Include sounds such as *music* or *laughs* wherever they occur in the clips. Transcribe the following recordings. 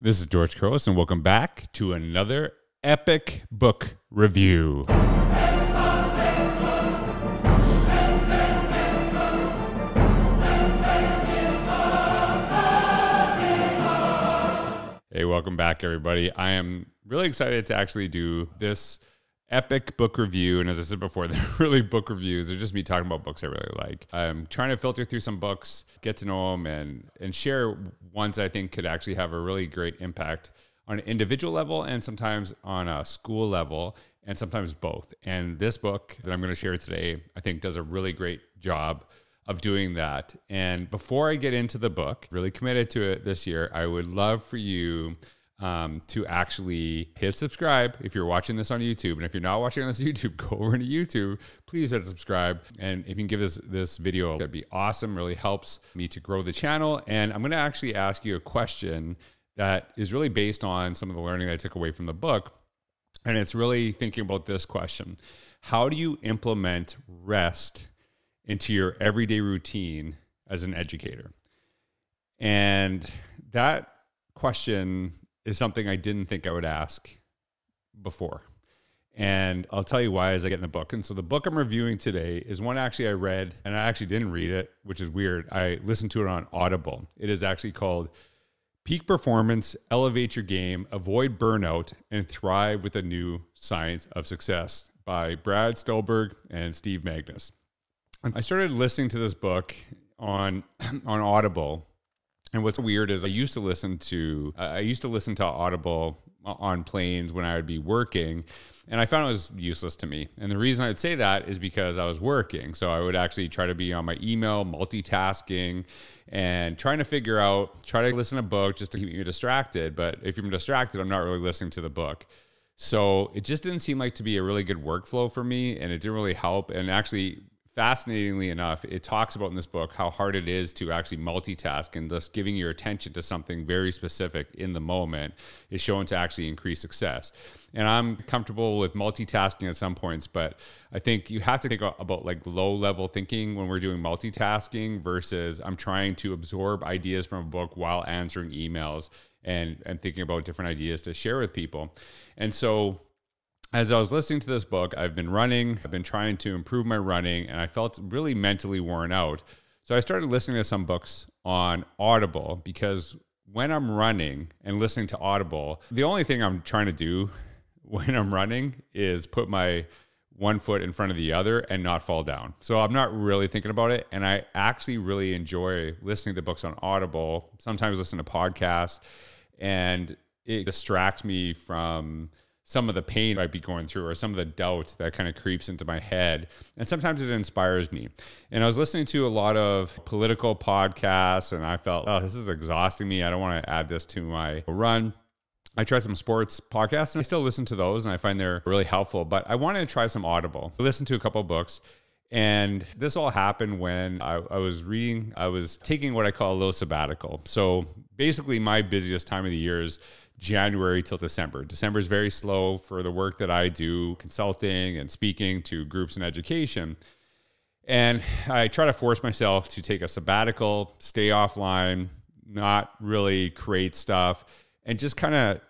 This is George Couros, and welcome back to another epic book review. Hey, welcome back, everybody. I am really excited to actually do this epic book review. And as I said before, *laughs* they're really book reviews. They're just me talking about books I really like. I'm trying to filter through some books, get to know them, and and share ones I think could actually have a really great impact on an individual level and sometimes on a school level and sometimes both. And this book that I'm going to share today, I think does a really great job of doing that. And before I get into the book, really committed to it this year, I would love for you um, to actually hit subscribe if you're watching this on YouTube. And if you're not watching on this *laughs* YouTube, go over to YouTube. Please hit subscribe. And if you can give this this video, that'd be awesome. Really helps me to grow the channel. And I'm going to actually ask you a question that is really based on some of the learning that I took away from the book. And it's really thinking about this question How do you implement rest into your everyday routine as an educator? And that question is something I didn't think I would ask before. And I'll tell you why as I get in the book. And so the book I'm reviewing today is one actually I read, and I actually didn't read it, which is weird. I listened to it on Audible. It is actually called Peak Performance, Elevate Your Game, Avoid Burnout, and Thrive with a New Science of Success by Brad Stulberg and Steve Magness. I started listening to this book on *clears throat* on Audible, and what's weird is I used to listen to I used to listen to Audible uh, on planes when I would be working, and I found it was useless to me. And the reason I'd say that is because I was working, so I would actually try to be on my email, multitasking, and trying to figure out try to listen to a book just to keep me distracted. But if I'm distracted, I'm not really listening to the book. So it just didn't seem like to be a really good workflow for me, and it didn't really help. And actually, fascinatingly enough, it talks about in this book how hard it is to actually multitask and just giving your attention to something very specific in the moment is shown to actually increase success. And I'm comfortable with multitasking at some points, but I think you have to think about like low level thinking when we're doing multitasking versus I'm trying to absorb ideas from a book while answering emails and and thinking about different ideas to share with people. And so as I was listening to this book, I've been running, I've been trying to improve my running, and I felt really mentally worn out. So I started listening to some books on Audible because when I'm running and listening to Audible, the only thing I'm trying to do *laughs* when I'm running is put my one foot in front of the other and not fall down. So I'm not really thinking about it. And I actually really enjoy listening to books on Audible, sometimes listen to podcasts, and it distracts me from some of the pain I'd be going through or some of the doubt that kind of creeps into my head. And sometimes it inspires me. And I was listening to a lot of political podcasts and I felt, oh, this is exhausting me. I don't want to add this to my run. I tried some sports podcasts and I still listen to those and I find they're really helpful. But I wanted to try some Audible. I listened to a couple books. And this all happened when I, I, was reading, I was taking what I call a little sabbatical. So basically, my busiest time of the year is January till December. December is very slow for the work that I do, consulting and speaking to groups in education. And I try to force myself to take a sabbatical, stay offline, not really create stuff, and just kind of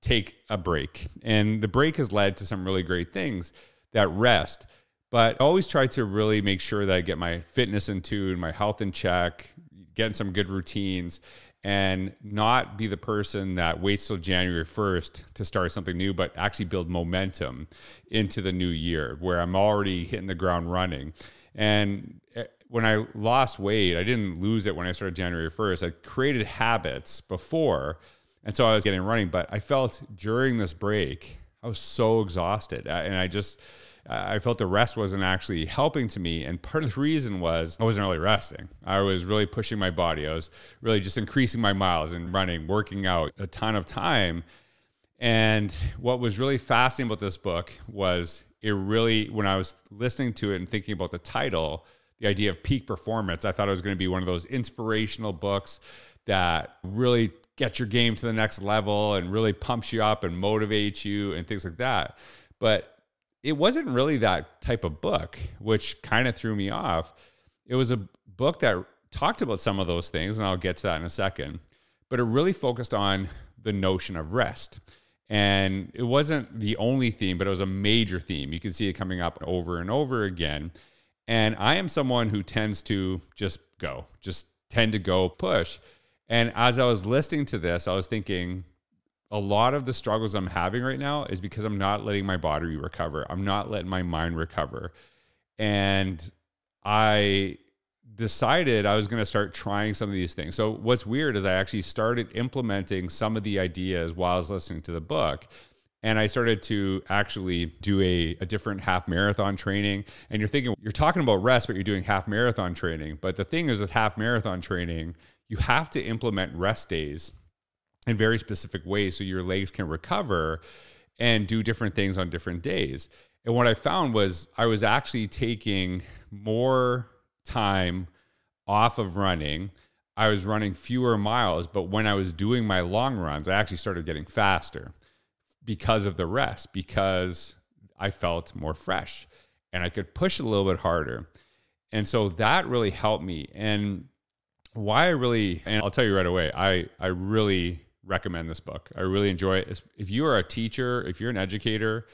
take a break. And the break has led to some really great things that rest. But I always try to really make sure that I get my fitness in tune, my health in check, getting some good routines and not be the person that waits till January 1st to start something new, but actually build momentum into the new year where I'm already hitting the ground running. And eh, when I lost weight, I didn't lose it when I started January 1st. I created habits before. And so I was getting running, but I felt during this break, I was so exhausted. And I just, I felt the rest wasn't actually helping to me. And part of the reason was I wasn't really resting. I was really pushing my body. I was really just increasing my miles and running, working out a ton of time. And what was really fascinating about this book was it really, when I was listening to it and thinking about the title, the idea of peak performance, I thought it was going to be one of those inspirational books that really get your game to the next level and really pumps you up and motivates you and things like that. But it wasn't really that type of book, which kind of threw me off. It was a book that talked about some of those things, and I'll get to that in a second. But it really focused on the notion of rest. And it wasn't the only theme, but it was a major theme. You can see it coming up over and over again. And I am someone who tends to just go, just tend to go push. And as I was listening to this, I was thinking a lot of the struggles I'm having right now is because I'm not letting my body recover. I'm not letting my mind recover. And I decided I was going to start trying some of these things. So what's weird is I actually started implementing some of the ideas while I was listening to the book. And I started to actually do a, a different half marathon training. And you're thinking, you're talking about rest, but you're doing half marathon training. But the thing is, with half marathon training, you have to implement rest days in very specific ways so your legs can recover and do different things on different days. And what I found was I was actually taking more time off of running. I was running fewer miles, but when I was doing my long runs, I actually started getting faster because of the rest, because I felt more fresh and I could push a little bit harder. And so that really helped me. And why I really, and I'll tell you right away, I, I really recommend this book. I really enjoy it. If you are a teacher, if you're an educator,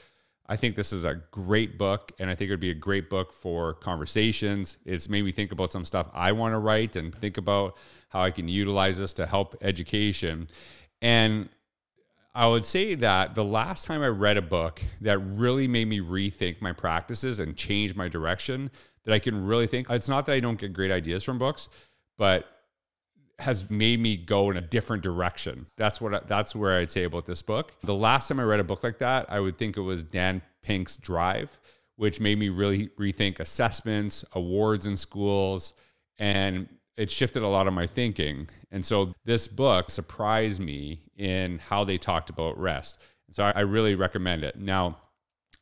I think this is a great book, and I think it would be a great book for conversations. It's made me think about some stuff I want to write and think about how I can utilize this to help education. And I would say that the last time I read a book that really made me rethink my practices and change my direction, that I can really think it's not that I don't get great ideas from books, but has made me go in a different direction. That's what that's where I'd say about this book. The last time I read a book like that, I would think it was Dan Pink's Drive, which made me really rethink assessments, awards in schools, and it shifted a lot of my thinking. And so this book surprised me in how they talked about rest. So I really recommend it. Now,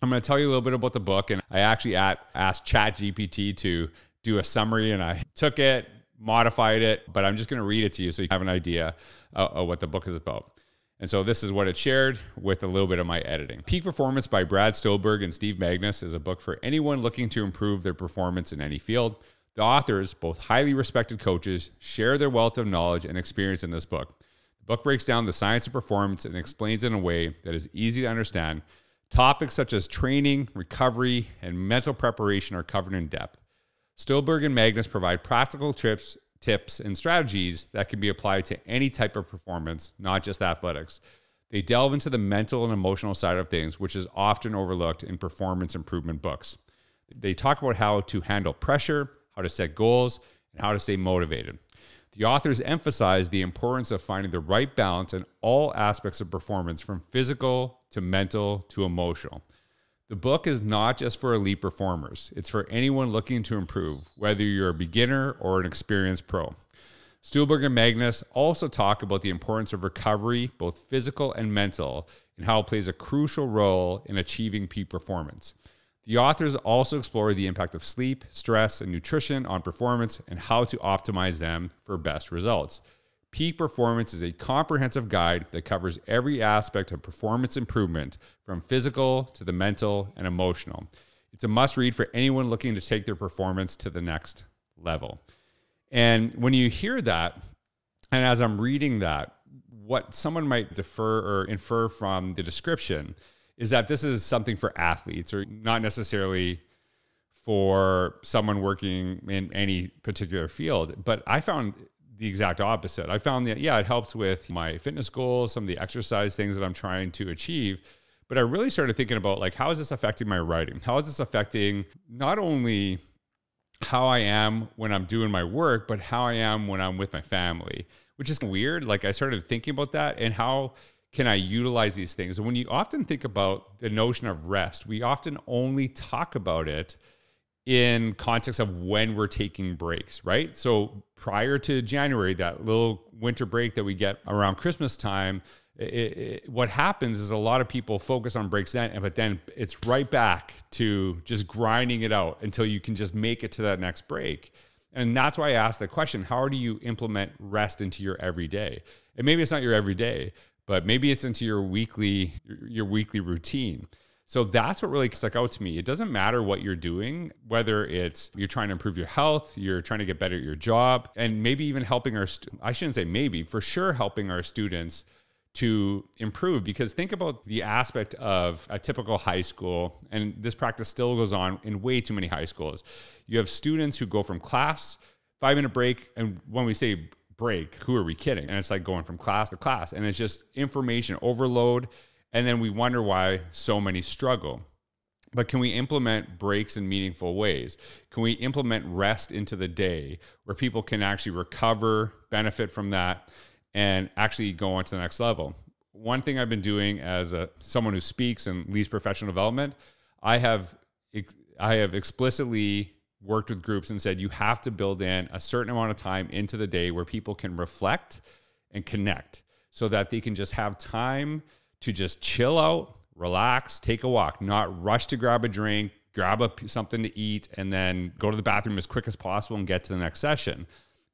I'm going to tell you a little bit about the book, and I actually at, asked ChatGPT to do a summary, and I took it, modified it, but I'm just going to read it to you so you have an idea of, of what the book is about. And so this is what it shared with a little bit of my editing. Peak Performance by Brad Stulberg and Steve Magness is a book for anyone looking to improve their performance in any field. The authors, both highly respected coaches, share their wealth of knowledge and experience in this book. The book breaks down the science of performance and explains in a way that is easy to understand. Topics such as training, recovery, and mental preparation are covered in depth. Stulberg and Magness provide practical tips, tips and strategies that can be applied to any type of performance, not just athletics. They delve into the mental and emotional side of things, which is often overlooked in performance improvement books. They talk about how to handle pressure, how to set goals, and how to stay motivated. The authors emphasize the importance of finding the right balance in all aspects of performance, from physical to mental to emotional. The book is not just for elite performers, it's for anyone looking to improve, whether you're a beginner or an experienced pro. Stulberg and Magness also talk about the importance of recovery, both physical and mental, and how it plays a crucial role in achieving peak performance. The authors also explore the impact of sleep, stress, and nutrition on performance and how to optimize them for best results. Peak Performance is a comprehensive guide that covers every aspect of performance improvement, from physical to the mental and emotional. It's a must read for anyone looking to take their performance to the next level. And when you hear that, and as I'm reading that, what someone might defer or infer from the description is that this is something for athletes or not necessarily for someone working in any particular field. But I found the exact opposite. I found that, yeah, it helped with my fitness goals, some of the exercise things that I'm trying to achieve. But I really started thinking about like, how is this affecting my writing? How is this affecting not only how I am when I'm doing my work, but how I am when I'm with my family, which is weird. Like, I started thinking about that and how can I utilize these things? And when you often think about the notion of rest, we often only talk about it in context of when we're taking breaks, right? So prior to January, that little winter break that we get around Christmas time, it, it, what happens is a lot of people focus on breaks then, but then it's right back to just grinding it out until you can just make it to that next break. And that's why I asked the question how do you implement rest into your everyday? And maybe it's not your everyday, but maybe it's into your weekly your weekly routine. So that's what really stuck out to me. It doesn't matter what you're doing, whether it's you're trying to improve your health, you're trying to get better at your job, and maybe even helping our, stu- I shouldn't say maybe, for sure helping our students to improve. Because think about the aspect of a typical high school and this practice still goes on in way too many high schools. You have students who go from class five minute break and when we say break who are we kidding? And it's like going from class to class and it's just information overload and then we wonder why so many struggle but can we implement breaks in meaningful ways? Can we implement rest into the day where people can actually recover, benefit from that, and actually go on to the next level? One thing I've been doing as a someone who speaks and leads professional development, I have I have explicitly worked with groups and said you have to build in a certain amount of time into the day where people can reflect and connect so that they can just have time to just chill out relax, take a walk, not rush to grab a drink, grab a, something to eat, and then go to the bathroom as quick as possible and get to the next session.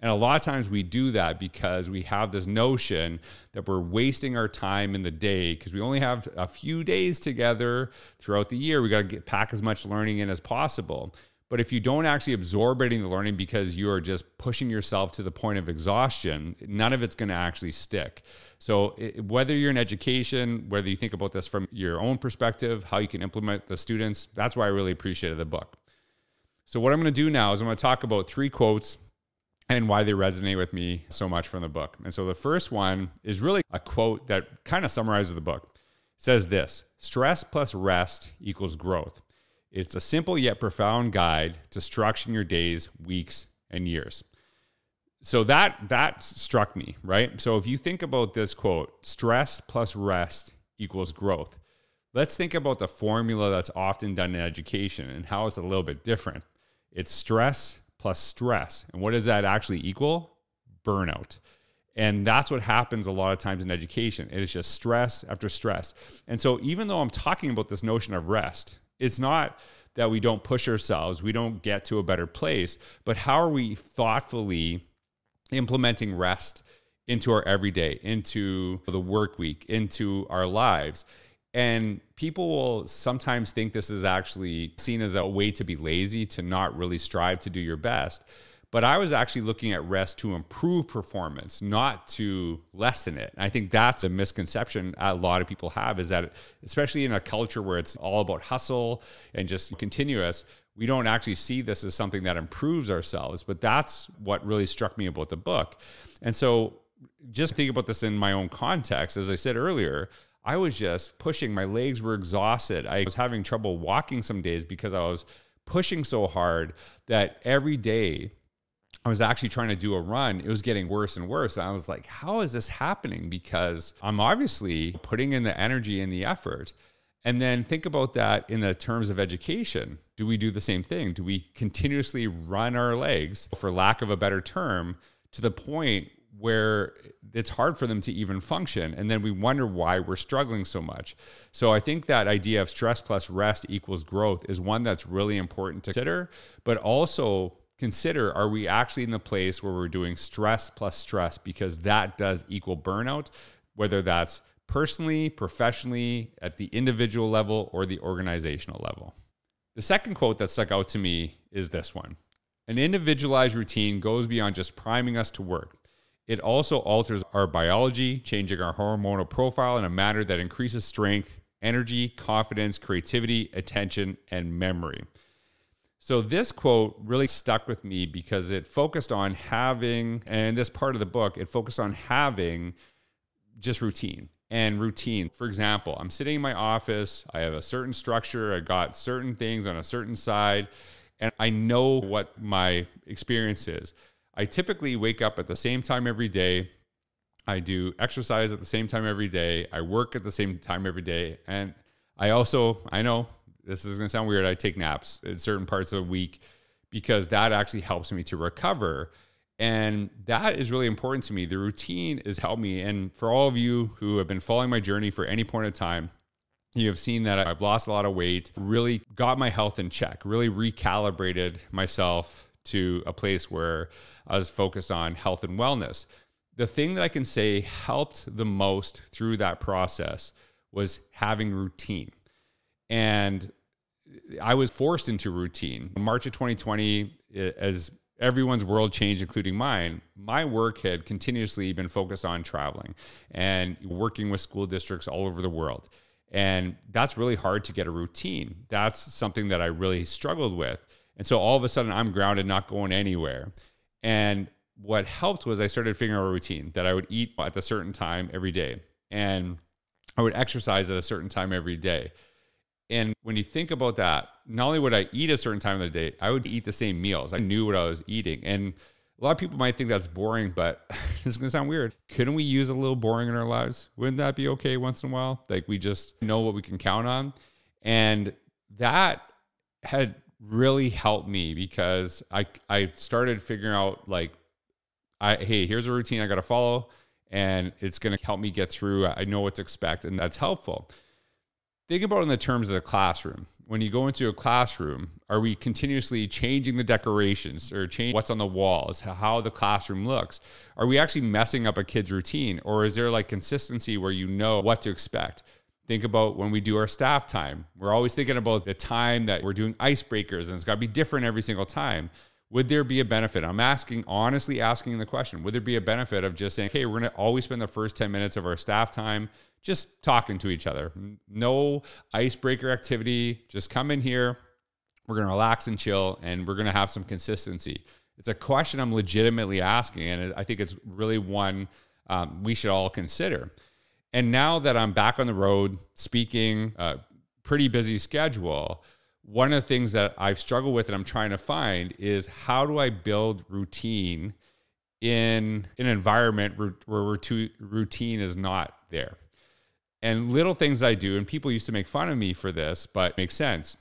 And a lot of times we do that because we have this notion that we're wasting our time in the day because we only have a few days together throughout the year. We got to pack as much learning in as possible. But if you don't actually absorb any of the learning because you are just pushing yourself to the point of exhaustion, none of it's going to actually stick. So, it, whether you're in education, whether you think about this from your own perspective, how you can implement the students, that's why I really appreciated the book. So, what I'm going to do now is I'm going to talk about three quotes and why they resonate with me so much from the book. And so, the first one is really a quote that kind of summarizes the book. It says this stress plus rest equals growth. It's a simple yet profound guide to structuring your days, weeks, and years. So that that struck me, right? So if you think about this quote, stress plus rest equals growth. Let's think about the formula that's often done in education and how it's a little bit different. It's stress plus stress. And what does that actually equal? Burnout. And that's what happens a lot of times in education. It is just stress after stress. And so, even though I'm talking about this notion of rest, it's not that we don't push ourselves, we don't get to a better place, but how are we thoughtfully implementing rest into our everyday, into the work week, into our lives? And people will sometimes think this is actually seen as a way to be lazy, to not really strive to do your best. But I was actually looking at rest to improve performance, not to lessen it. And I think that's a misconception a lot of people have is that, especially in a culture where it's all about hustle and just continuous, we don't actually see this as something that improves ourselves. But that's what really struck me about the book. And so, just think about this in my own context. As I said earlier, I was just pushing, my legs were exhausted. I was having trouble walking some days because I was pushing so hard that every day I was actually trying to do a run, it was getting worse and worse. And I was like, how is this happening? Because I'm obviously putting in the energy and the effort. And then think about that in the terms of education. Do we do the same thing? Do we continuously run our legs, for lack of a better term, to the point where it's hard for them to even function? And then we wonder why we're struggling so much. So I think that idea of stress plus rest equals growth is one that's really important to consider, but also consider are we actually in the place where we're doing stress plus stress because that does equal burnout, whether that's personally, professionally, at the individual level, or the organizational level. The second quote that stuck out to me is this one An individualized routine goes beyond just priming us to work. It also alters our biology, changing our hormonal profile in a manner that increases strength, energy, confidence, creativity, attention, and memory. So this quote really stuck with me because it focused on having, and this part of the book, it focused on having just routine and routine. For example, I'm sitting in my office, I have a certain structure, I got certain things on a certain side, and I know what my experience is. I typically wake up at the same time every day. I do exercise at the same time every day. I work at the same time every day. And I also, I know this is going to sound weird. I take naps in certain parts of the week because that actually helps me to recover. And that is really important to me. The routine has helped me. And for all of you who have been following my journey for any point of time, you have seen that I've lost a lot of weight, really got my health in check, really recalibrated myself to a place where I was focused on health and wellness. The thing that I can say helped the most through that process was having routine. And I was forced into routine. In March of 2020, as everyone's world changed, including mine, my work had continuously been focused on traveling and working with school districts all over the world. And that's really hard to get a routine. That's something that I really struggled with. And so all of a sudden, I'm grounded, not going anywhere. And what helped was I started figuring out a routine that I would eat at a certain time every day. And I would exercise at a certain time every day. And when you think about that, not only would I eat a certain time of the day, I would eat the same meals. I knew what I was eating. And a lot of people might think that's boring, but *laughs* it's going to sound weird. Couldn't we use a little boring in our lives? Wouldn't that be okay once in a while? Like we just know what we can count on. And that had really helped me because I I started figuring out like I hey, here's a routine I got to follow and it's going to help me get through. I know what to expect and that's helpful. Think about in the terms of the classroom. When you go into a classroom, are we continuously changing the decorations or change what's on the walls, how the classroom looks? Are we actually messing up a kid's routine or is there like consistency where you know what to expect? Think about when we do our staff time. We're always thinking about the time that we're doing icebreakers and it's got to be different every single time would there be a benefit? I'm asking, honestly asking the question, would there be a benefit of just saying, hey, we're going to always spend the first 10 minutes of our staff time just talking to each other? No icebreaker activity. Just come in here. We're going to relax and chill, and we're going to have some consistency. It's a question I'm legitimately asking, and I think it's really one um, we should all consider. And now that I'm back on the road speaking, a pretty busy schedule, one of the things that I've struggled with and I'm trying to find is how do I build routine in an environment where routine is not there. And little things I do, and people used to make fun of me for this, but it makes sense.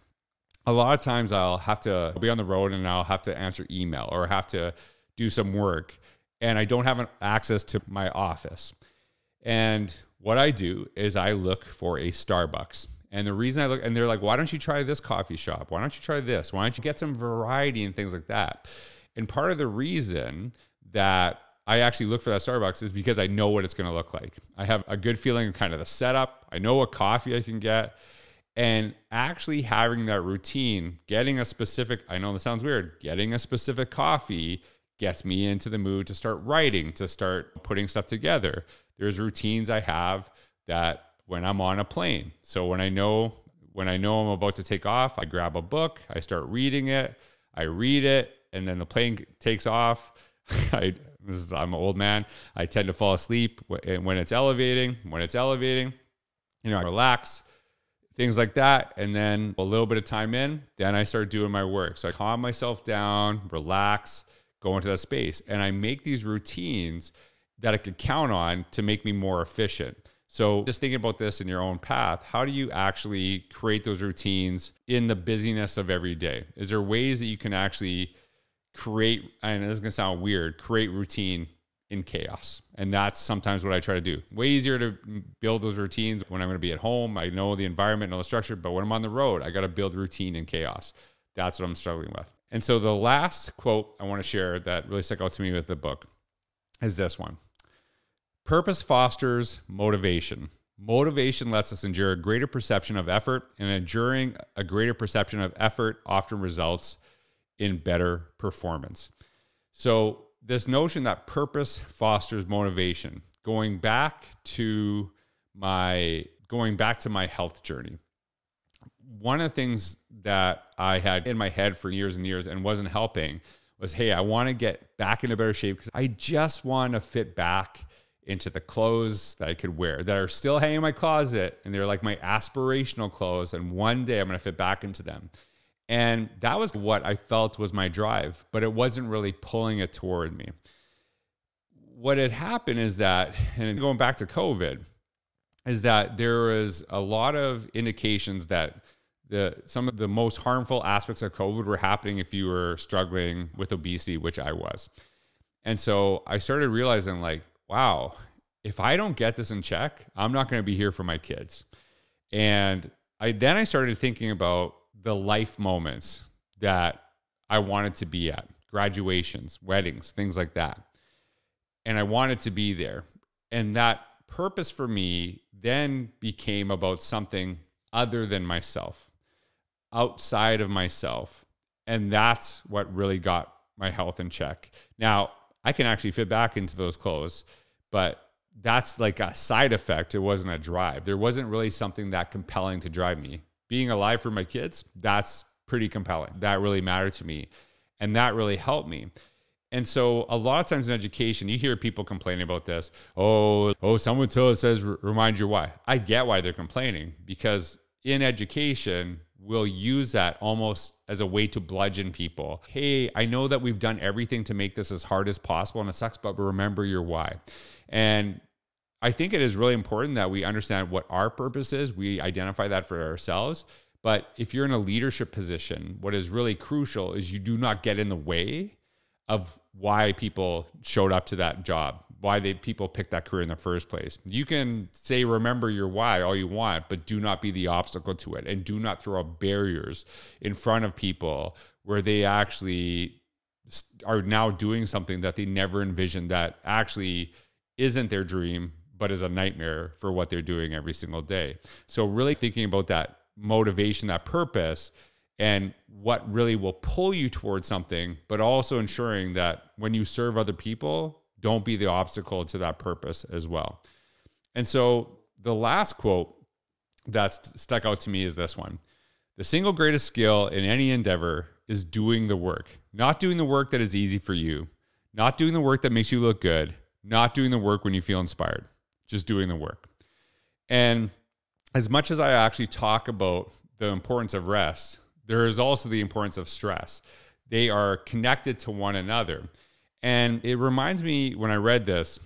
A lot of times I'll have to be on the road and I'll have to answer email or have to do some work, and I don't have access to my office. And what I do is I look for a Starbucks and the reason I look, and they're like, why don't you try this coffee shop? Why don't you try this? Why don't you get some variety and things like that? And part of the reason that I actually look for that Starbucks is because I know what it's going to look like. I have a good feeling of kind of the setup. I know what coffee I can get. And actually having that routine, getting a specific, I know this sounds weird, getting a specific coffee gets me into the mood to start writing, to start putting stuff together. There's routines I have that when I'm on a plane. So when I know when I know I'm about to take off, I grab a book, I start reading it, I read it, and then the plane takes off. *laughs* I is, I'm an old man. I tend to fall asleep eh, when it's elevating. When it's elevating, you know, I relax, things like that. And then a little bit of time in, then I start doing my work. So I calm myself down, relax, go into that space. And I make these routines that I could count on to make me more efficient. So, just thinking about this in your own path, how do you actually create those routines in the busyness of every day? Is there ways that you can actually create, and this is gonna sound weird, create routine in chaos? And that's sometimes what I try to do. Way easier to build those routines when I'm gonna be at home. I know the environment, know the structure, but when I'm on the road, I gotta build routine in chaos. That's what I'm struggling with. And so, the last quote I wanna share that really stuck out to me with the book is this one. Purpose fosters motivation. Motivation lets us endure a greater perception of effort, and enduring a greater perception of effort often results in better performance. So, this notion that purpose fosters motivation, going back to my going back to my health journey. One of the things that I had in my head for years and years and wasn't helping was hey, I want to get back into better shape because I just want to fit back into the clothes that I could wear that are still hanging in my closet and they're like my aspirational clothes. And one day I'm going to fit back into them. And that was what I felt was my drive, but it wasn't really pulling it toward me. What had happened is that, and going back to COVID, is that there was a lot of indications that the some of the most harmful aspects of COVID were happening if you were struggling with obesity, which I was. And so I started realizing like, wow, if I don't get this in check, I'm not going to be here for my kids. And I then I started thinking about the life moments that I wanted to be at, graduations, weddings, things like that. And I wanted to be there. And that purpose for me then became about something other than myself, outside of myself. And that's what really got my health in check. Now, I can actually fit back into those clothes, but that's like a side effect. It wasn't a drive. There wasn't really something that compelling to drive me. Being alive for my kids, that's pretty compelling. That really mattered to me. And that really helped me. And so a lot of times in education, you hear people complaining about this. Oh, oh, someone till it says remind your why. I get why they're complaining because in education, we'll use that almost as a way to bludgeon people. Hey, I know that we've done everything to make this as hard as possible and it sucks, but remember your why. And I think it is really important that we understand what our purpose is. We identify that for ourselves. But if you're in a leadership position, what is really crucial is you do not get in the way of why people showed up to that job, why they people picked that career in the first place. You can say remember your why all you want, but do not be the obstacle to it and do not throw up barriers in front of people where they actually are now doing something that they never envisioned that actually isn't their dream but is a nightmare for what they're doing every single day. So really thinking about that motivation, that purpose and what really will pull you towards something, but also ensuring that when you serve other people, don't be the obstacle to that purpose as well. And so the last quote that stuck out to me is this one The single greatest skill in any endeavor is doing the work, not doing the work that is easy for you, not doing the work that makes you look good, not doing the work when you feel inspired, just doing the work. And as much as I actually talk about the importance of rest, there is also the importance of stress. They are connected to one another. And it reminds me when I read this,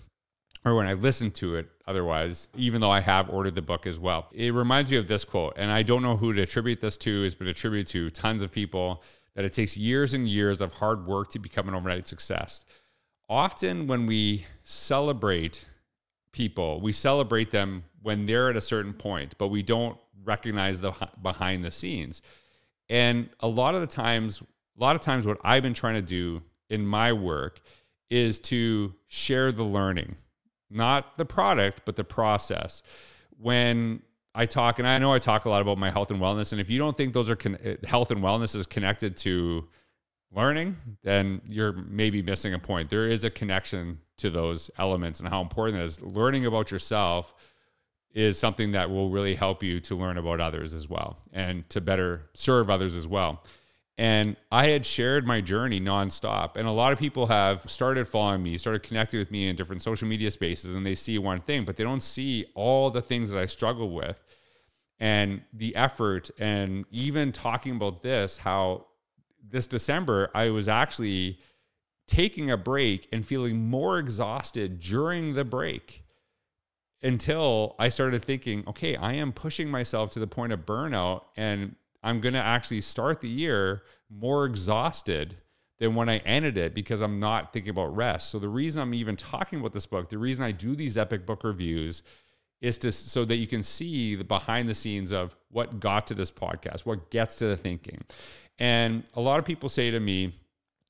or when I listened to it, otherwise, even though I have ordered the book as well, it reminds me of this quote. And I don't know who to attribute this to, it's been attributed to tons of people that it takes years and years of hard work to become an overnight success. Often, when we celebrate people, we celebrate them when they're at a certain point, but we don't recognize the behind the scenes. And a lot of the times, a lot of times, what I've been trying to do in my work is to share the learning, not the product, but the process. When I talk, and I know I talk a lot about my health and wellness, and if you don't think those are con- eh, health and wellness is connected to learning, then you're maybe missing a point. There is a connection to those elements and how important it is. Learning about yourself is something that will really help you to learn about others as well and to better serve others as well. And I had shared my journey nonstop. And a lot of people have started following me, started connecting with me in different social media spaces, and they see one thing, but they don't see all the things that I struggle with and the effort. And even talking about this, how this December, I was actually taking a break and feeling more exhausted during the break until I started thinking, okay, I am pushing myself to the point of burnout and I'm going to actually start the year more exhausted than when I ended it because I'm not thinking about rest. So the reason I'm even talking about this book, the reason I do these epic book reviews is to so that you can see the behind the scenes of what got to this podcast, what gets to the thinking. And a lot of people say to me,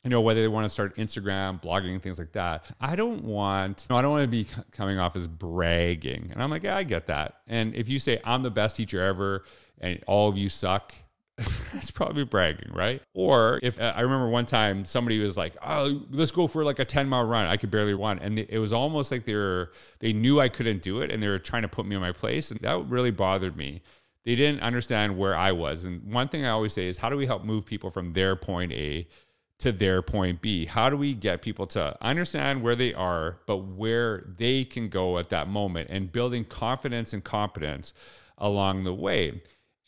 you know whether they want to start instagram blogging things like that i don't want no, i don't want to be coming off as bragging and i'm like yeah i get that and if you say i'm the best teacher ever and all of you suck *laughs* that's probably bragging, right? Or if uh, I remember one time somebody was like, "Oh, let's go for like a 10 mile run." I could barely run, and it was almost like they were they knew I couldn't do it, and they were trying to put me in my place, and that really bothered me. They didn't understand where I was, and one thing I always say is, how do we help move people from their point A to their point B? How do we get people to understand where they are, but where they can go at that moment and building confidence and competence along the way?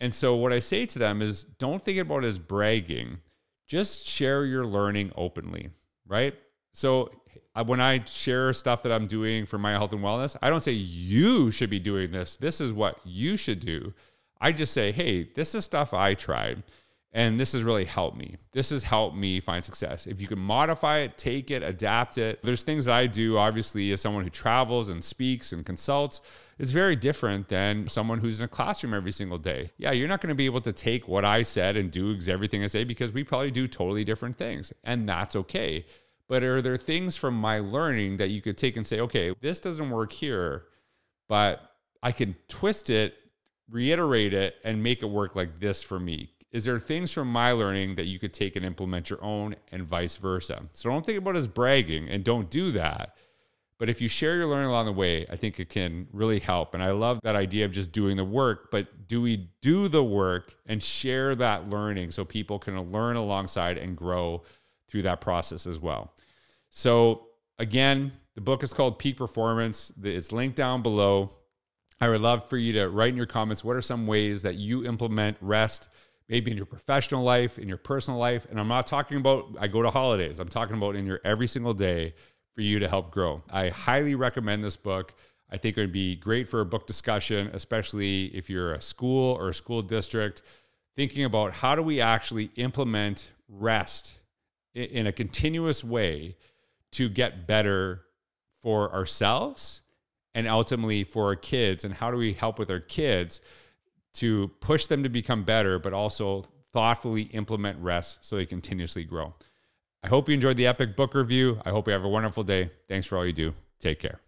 And so, what I say to them is don't think about it as bragging, just share your learning openly, right? So, when I share stuff that I'm doing for my health and wellness, I don't say you should be doing this. This is what you should do. I just say, hey, this is stuff I tried. And this has really helped me. This has helped me find success. If you can modify it, take it, adapt it. There's things that I do, obviously, as someone who travels and speaks and consults, is very different than someone who's in a classroom every single day. Yeah, you're not going to be able to take what I said and do everything I say because we probably do totally different things. And that's okay. But are there things from my learning that you could take and say, okay, this doesn't work here, but I can twist it, reiterate it, and make it work like this for me? Is there things from my learning that you could take and implement your own and vice versa. So don't think about it as bragging and don't do that. But if you share your learning along the way, I think it can really help. And I love that idea of just doing the work, but do we do the work and share that learning so people can learn alongside and grow through that process as well? So, again, the book is called Peak Performance. It's linked down below. I would love for you to write in your comments what are some ways that you implement rest, maybe in your professional life, in your personal life. And I'm not talking about I go to holidays, I'm talking about in your every single day for you to help grow. I highly recommend this book. I think it would be great for a book discussion, especially if you're a school or a school district, thinking about how do we actually implement rest in a continuous way to get better for ourselves and ultimately for our kids and how do we help with our kids to push them to become better but also thoughtfully implement rest so they continuously grow I hope you enjoyed the epic book review. I hope you have a wonderful day. Thanks for all you do. Take care.